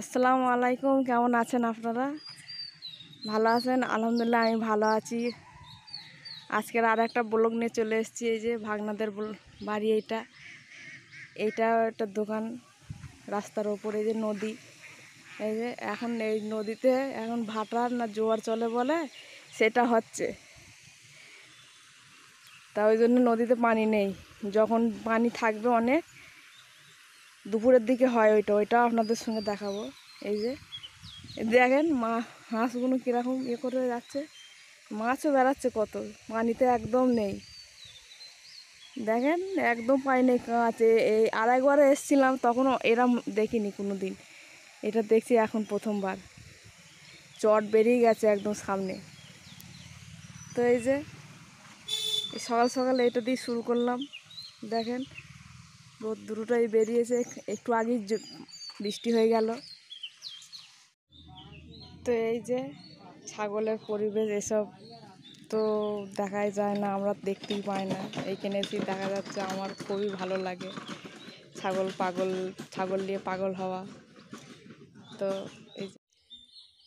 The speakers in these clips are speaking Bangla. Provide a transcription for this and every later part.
আসসালামু আলাইকুম, কেমন আছেন আপনারা? ভালো আছেন? আলহামদুলিল্লাহ, আমি ভালো আছি। আজকের আর একটা ব্লগ নিয়ে চলে এসেছি, এই যে ভাগনাদের বাড়ি এইটা। এইটা একটা দোকান, রাস্তার ওপরে যে নদী। এই যে এখন এই নদীতে এখন ভাটার না জোয়ার চলে বলে, সেটা হচ্ছে। তা ওই জন্য নদীতে পানি নেই। যখন পানি থাকবে অনেক দুপুরের দিকে হয় ওইটা ওইটা আপনাদের সঙ্গে দেখাবো। এই যে দেখেন মা হাঁসগুলো কীরকম ইয়ে করে যাচ্ছে মাছও বেড়াচ্ছে কত, পানিতে একদম নেই। দেখেন, একদম পানি নেই কাঁচে। এই আড়াইবারে এসছিলাম, তখনও এরম দেখিনি কোনো দিন এটা দেখছি এখন প্রথমবার। চট বেরিয়ে গেছে একদম সামনে। তো এই যে, সকাল সকাল এটা দিয়ে শুরু করলাম। দেখেন রোদ দুটোই বেরিয়েছে। একটু আগেই বৃষ্টি হয়ে গেল। তো এই যে ছাগলের পরিবেশ এসব তো দেখাই যায় না, আমরা দেখতেই পাই না। এইখানে এসে দেখা যাচ্ছে আমার খুবই ভালো লাগে ছাগল পাগল, ছাগল নিয়ে পাগল হওয়া। তো এই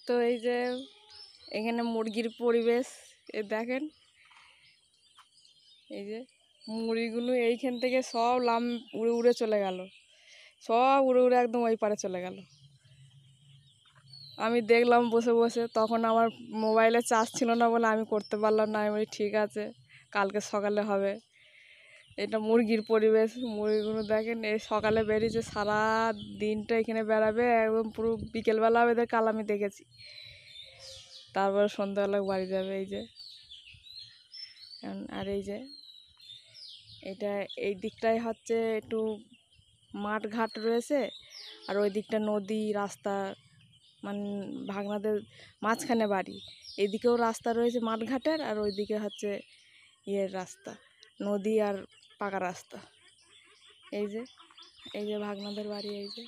তো এই যে এখানে মুরগির পরিবেশ, এ দেখেন। এই যে মুড়িগুলো এইখান থেকে সব লাম উড়ে উড়ে চলে গেল। সব উড়ে উড়ে একদম ওই পারে চলে গেল। আমি দেখলাম বসে বসে, তখন আমার মোবাইলে চার্জ ছিল না বলে আমি করতে পারলাম না। আমি ঠিক আছে, কালকে সকালে হবে। এটা মুরগির পরিবেশ। মুরগিগুলো দেখেন, এই সকালে বেরিয়েছে, সারা দিনটা এখানে বেড়াবে, একদম পুরো বিকেলবেলা এদের কাল আমি দেখেছি। তারপরে সন্ধ্যাবেলা বাড়ি যাবে, এই যে। আর এই যে এটা এই দিকটায় হচ্ছে একটু মাঠ ঘাট রয়েছে আর ওই দিকটা নদী, রাস্তা মানে ভাগনাদের মাঝখানে বাড়ি। এদিকেও রাস্তা রয়েছে মাঠঘাটের আর ওইদিকে হচ্ছে ইয়ের রাস্তা, নদী আর পাকা রাস্তা। এই যে এই যে ভাগনাদের বাড়ি, এই যে।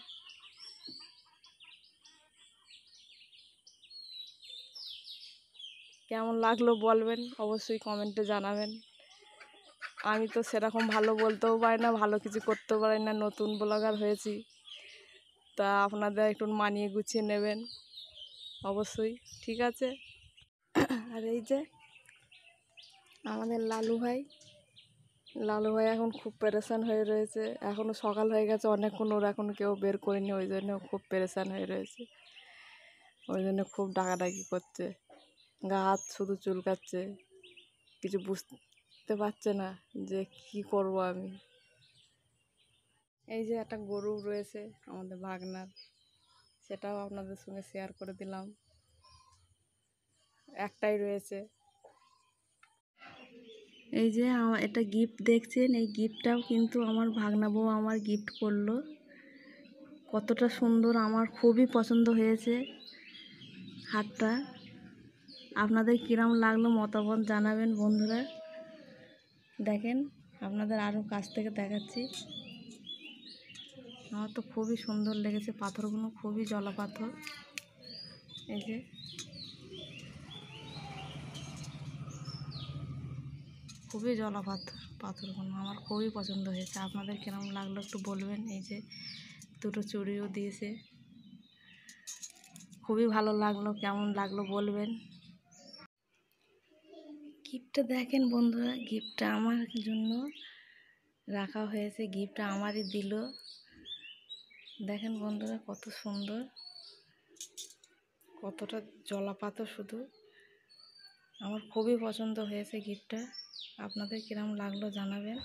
কেমন লাগল বলবেন? অবশ্যই কমেন্টে জানাবেন। আমি তো সেরকম ভালো বলতেও পারি না, ভালো কিছু করতেও পারি না, নতুন ব্লগার হয়েছি। তা আপনাদের একটু মানিয়ে গুছিয়ে নেবেন, অবশ্যই, ঠিক আছে? আর এই যে, আমাদের লালু ভাই লালু ভাই এখন খুব পেরেশান হয়ে রয়েছে এখনও সকাল হয়ে গেছে, অনেকক্ষণ ওর এখন কেউ বের করেনি, ওই জন্য খুব পেরেশান হয়ে রয়েছে। ওই জন্য খুব ডাকাডাকি করছে, গা হাত শুধু চুলকাচ্ছে, কিছু বুঝতে পারছে না যে কি করব আমি। এই যে একটা গরু রয়েছে আমাদের ভাগনার, সেটাও আপনাদের সঙ্গে শেয়ার করে দিলাম। একটাই রয়েছে। এই যে এটা গিফট দেখছেন, এই গিফটটাও কিন্তু আমার ভাগনা বউ আমার গিফট করল। কতটা সুন্দর, আমার খুবই পছন্দ হয়েছে হাতটা। আপনাদের কিরম লাগল মতামত জানাবেন বন্ধুরা। দেখেন, আপনাদের আরও কাছ থেকে দেখাচ্ছি। আমার তো খুবই সুন্দর লেগেছে পাথরগুলো, খুবই জলপাথর। এই যে। খুবই জলপাথর, পাথরগুলো আমার খুবই পছন্দ হয়েছে। আপনাদের কিরম লাগল একটু বলবেন? এই যে দুটো চুড়িও দিয়েছে। খুবই ভালো লাগল, কেমন লাগল বলবেন? গিফটটা দেখেন বন্ধুরা, গিফটটা আমার জন্য রাখা হয়েছে, গিফটটা আমারই দিল। দেখেন বন্ধুরা কত সুন্দর, কতটা জলাপাতও শুধু। আমার খুবই পছন্দ হয়েছে গিফটটা। আপনাদের কিরম লাগল জানাবেন।